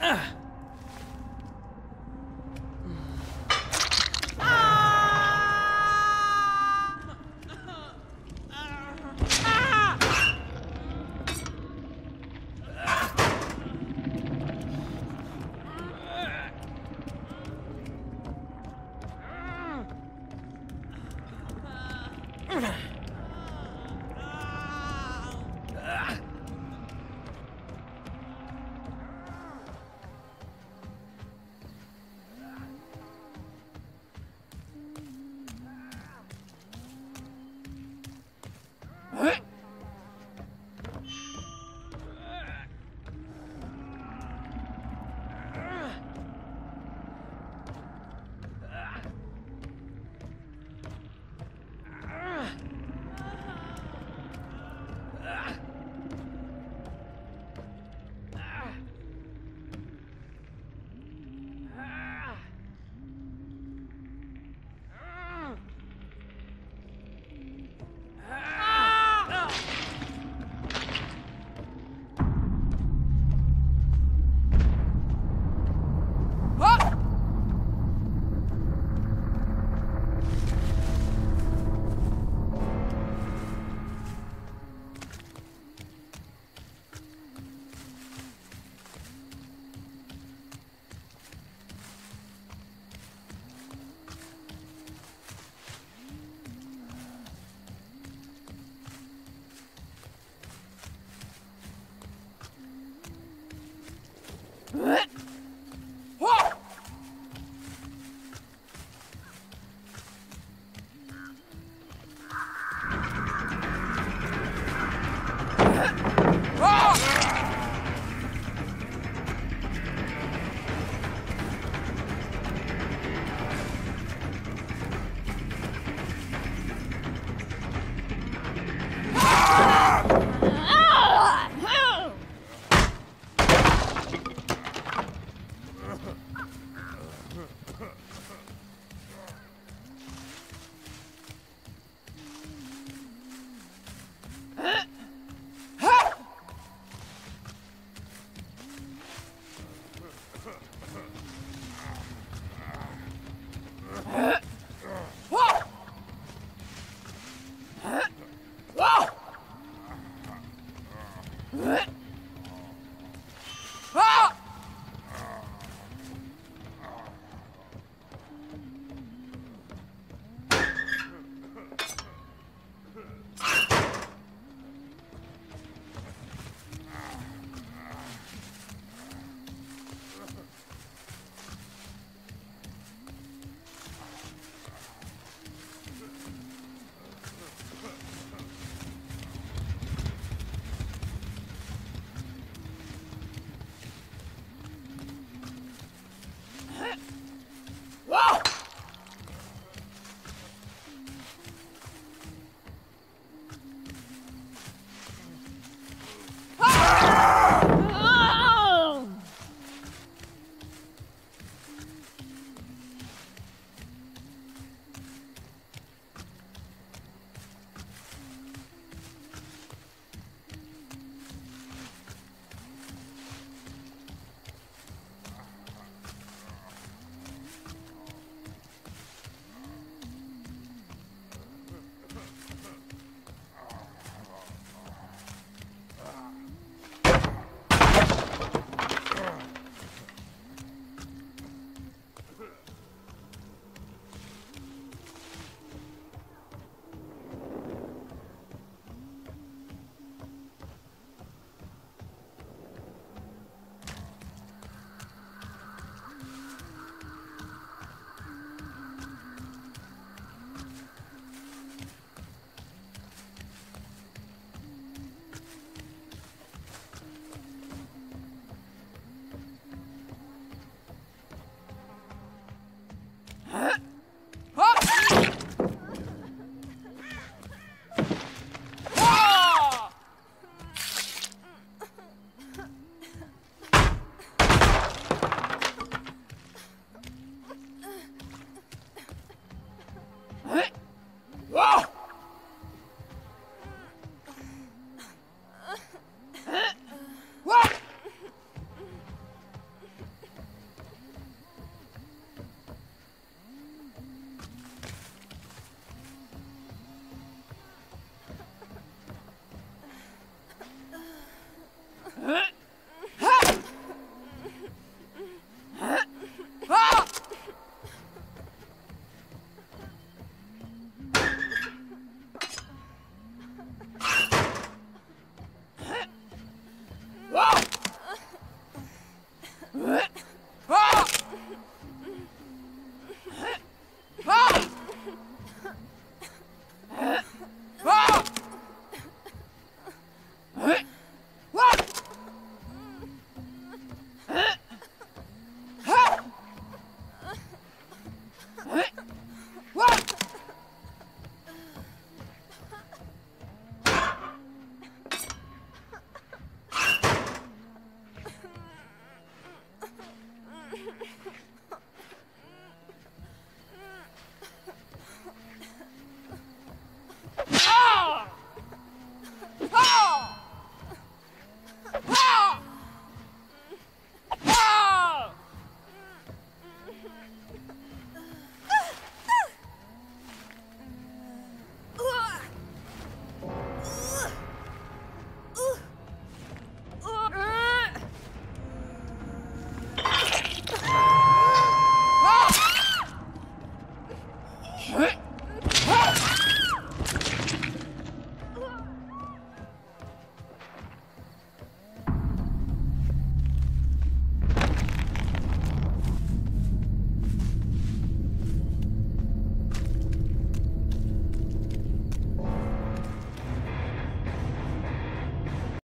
Ugh. Whoa!